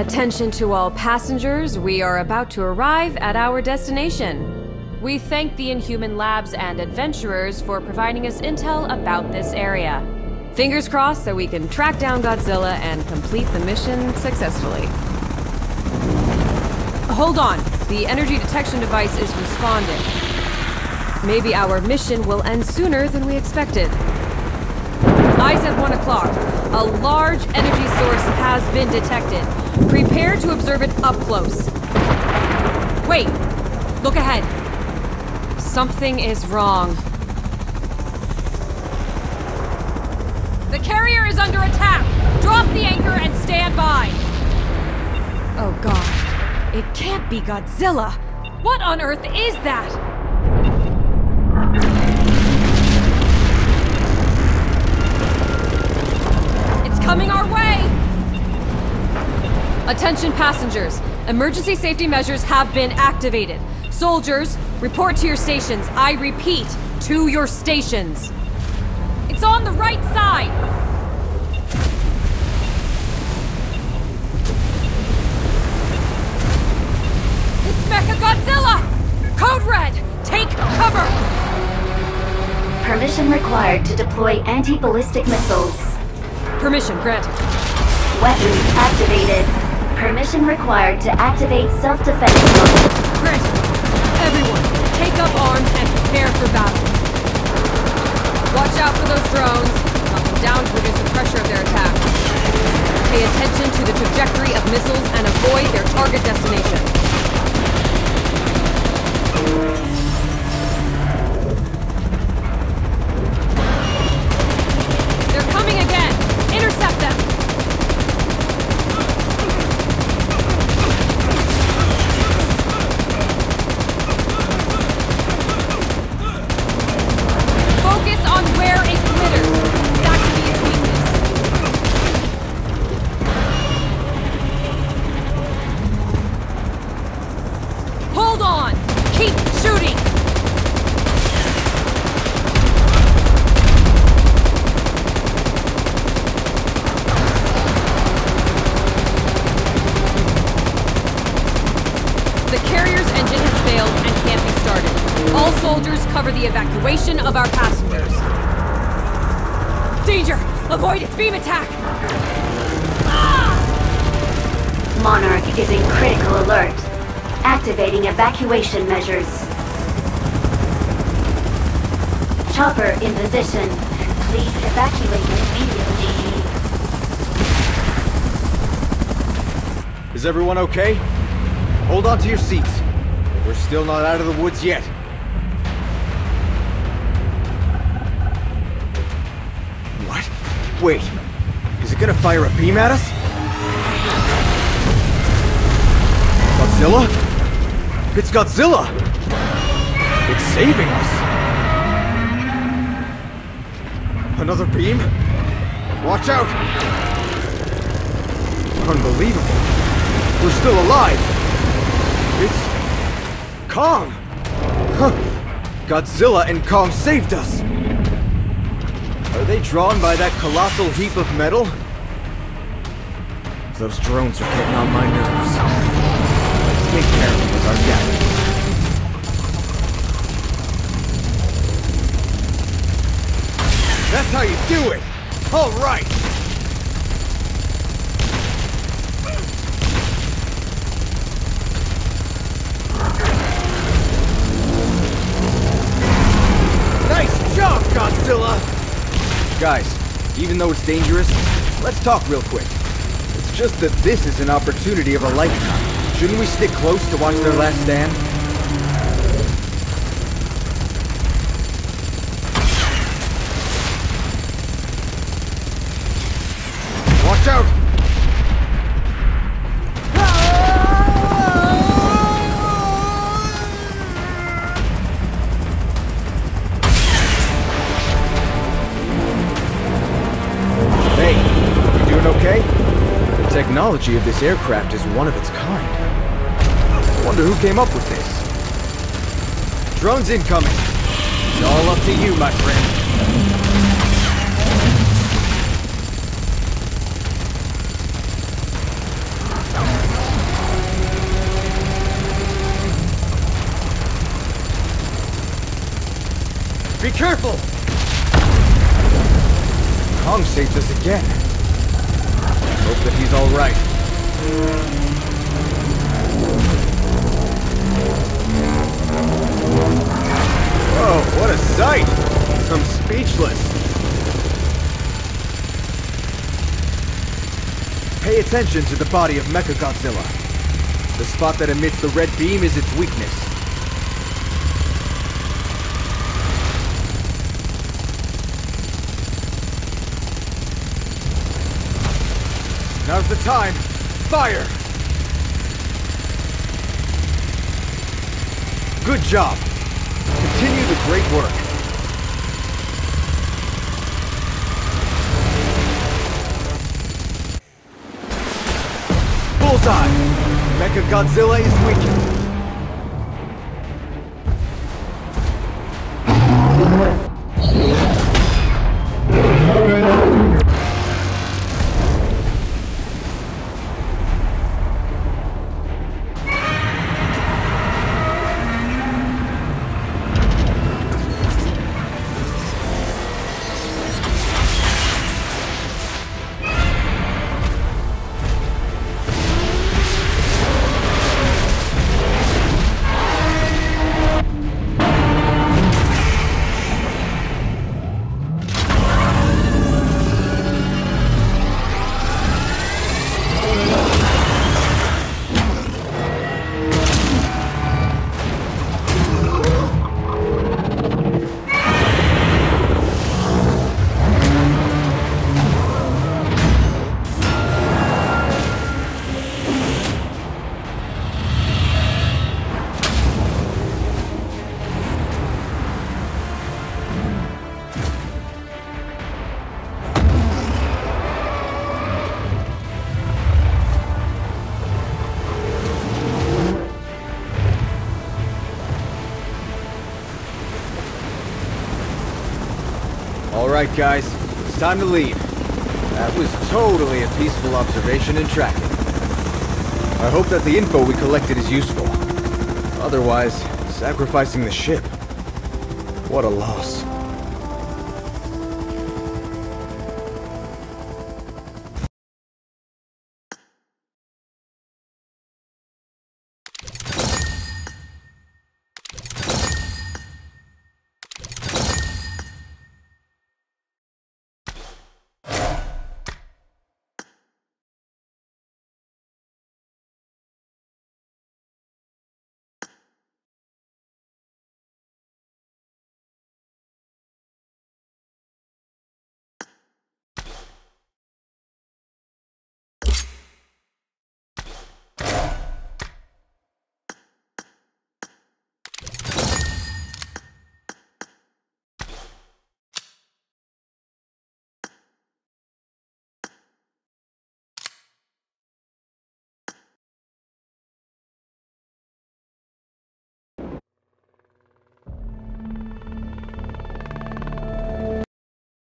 Attention to all passengers, we are about to arrive at our destination. We thank the Inhuman Labs and adventurers for providing us intel about this area. Fingers crossed that we can track down Godzilla and complete the mission successfully. Hold on, the energy detection device is responding. Maybe our mission will end sooner than we expected. At 1 o'clock. A large energy source has been detected. Prepare to observe it up close. Wait! Look ahead. Something is wrong. The carrier is under attack! Drop the anchor and stand by! Oh god. It can't be Godzilla! What on earth is that? Coming our way! Attention passengers. Emergency safety measures have been activated. Soldiers, report to your stations. I repeat, to your stations. It's on the right side! It's Mecha Godzilla! Code Red! Take cover! Permission required to deploy anti-ballistic missiles. Permission granted. Weapons activated. Permission required to activate self-defense mode. Granted. Everyone, take up arms and prepare for battle. Watch out for those drones. Knock them down to reduce the pressure of their attack. Pay attention to the trajectory of missiles and avoid their target destination. They're coming again! Intercept them! Focus on where it glitters. That could be its weakness. Hold on! Keep shooting! The carrier's engine has failed and can't be started. All soldiers cover the evacuation of our passengers. Danger! Avoid its beam attack! Ah! Monarch is in critical alert. Activating evacuation measures. Chopper in position. Please evacuate immediately. Is everyone okay? Hold on to your seats. We're still not out of the woods yet. Wait. Is it gonna fire a beam at us? Godzilla? It's Godzilla! It's saving us! Another beam? Watch out! Unbelievable. We're still alive! It's... Kong! Huh. Godzilla and Kong saved us! Are they drawn by that colossal heap of metal? Those drones are getting on my nerves. Let's stay careful with our gadgets. That's how you do it! All right! Nice job, Godzilla! Guys, even though it's dangerous, let's talk real quick. It's just that this is an opportunity of a lifetime. Shouldn't we stick close to watch their last stand? Watch out! Technology of this aircraft is one of its kind. Wonder who came up with this? Drones incoming! It's all up to you, my friend. Be careful! Kong saved us again. Hope that he's alright. Whoa, what a sight! I'm speechless. Pay attention to the body of Mechagodzilla. The spot that emits the red beam is its weakness. Now's the time. Fire! Good job. Continue the great work. Bullseye! Mechagodzilla is weakened. Alright guys, it's time to leave. That was totally a peaceful observation and tracking. I hope that the info we collected is useful. Otherwise, sacrificing the ship. What a loss.